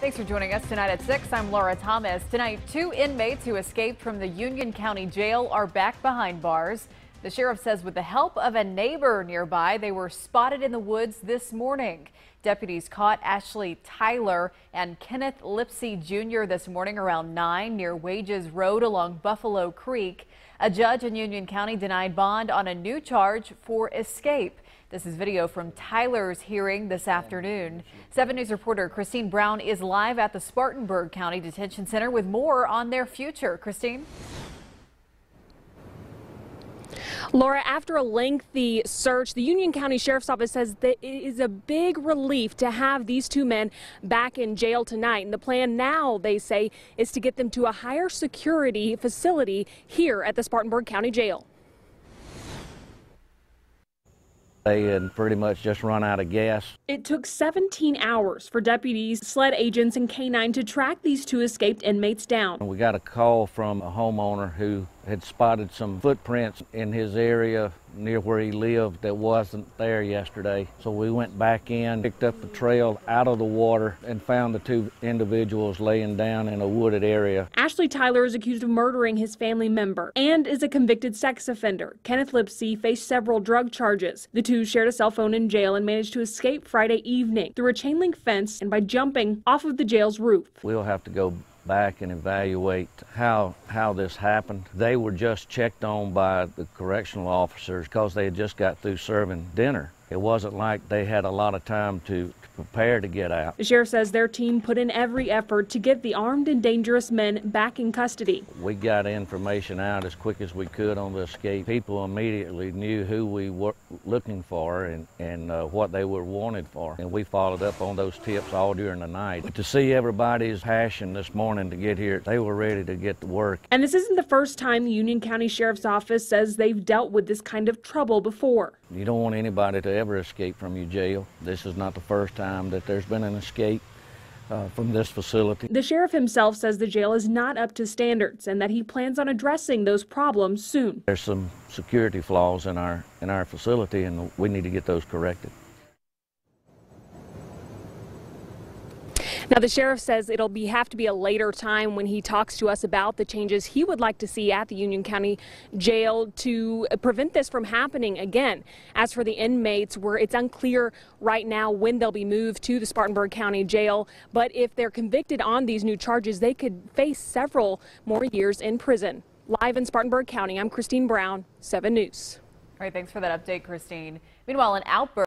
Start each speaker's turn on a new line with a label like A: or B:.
A: Thanks for joining us tonight at 6. I'm Laura Thomas. Tonight, two inmates who escaped from the Union County Jail are back behind bars. The sheriff says with the help of a neighbor nearby, they were spotted in the woods this morning. Deputies caught Ashley Tyler and Kenneth Lipsey Jr. this morning around 9 near Wages Road along Buffalo Creek. A judge in Union County denied bond on a new charge for escape. This is video from Tyler's hearing this afternoon. 7 News reporter Christine Brown is live at the Spartanburg County Detention Center with more on their future. Christine?
B: Laura, after a lengthy search, the Union County Sheriff's Office says that it is a big relief to have these two men back in jail tonight. And the plan now, they say, is to get them to a higher security facility here at the Spartanburg County Jail.
C: They had pretty much just run out of gas.
B: It took 17 hours for deputies, SLED agents, and K9 to track these two escaped inmates down.
C: We got a call from a homeowner who had spotted some footprints in his area near where he lived that wasn't there yesterday. So we went back in, picked up the trail out of the water, and found the two individuals laying down in a wooded area.
B: Ashley Tyler is accused of murdering his family member and is a convicted sex offender. Kenneth Lipsey faced several drug charges. The two shared a cell phone in jail and managed to escape Friday evening through a chain link fence and by jumping off of the jail's roof.
C: We'll have to go back and evaluate how how this happened. They were just checked on by the correctional officers because they had just got through serving dinner. It wasn't like they had a lot of time to, prepare to get out.
B: The sheriff says their team put in every effort to get the armed and dangerous men back in custody.
C: We got information out as quick as we could on the escape. People immediately knew who we were looking for and, and uh, what they were wanted for. And we followed up on those tips all during the night. But to see everybody's passion this morning to get here, they were ready to get to work.
B: And this isn't the first time the Union County Sheriff's Office says they've dealt with this kind of trouble before.
C: You don't want anybody to ever escape from your jail. This is not the first time that there's been an escape uh, from this facility.
B: The sheriff himself says the jail is not up to standards and that he plans on addressing those problems soon.
C: There's some security flaws in our in our facility and we need to get those corrected.
B: Now, the sheriff says it'll be have to be a later time when he talks to us about the changes he would like to see at the Union County Jail to prevent this from happening again. As for the inmates, where it's unclear right now when they'll be moved to the Spartanburg County Jail, but if they're convicted on these new charges, they could face several more years in prison. Live in Spartanburg County, I'm Christine Brown, 7 News.
A: All right, thanks for that update, Christine. Meanwhile, an outburst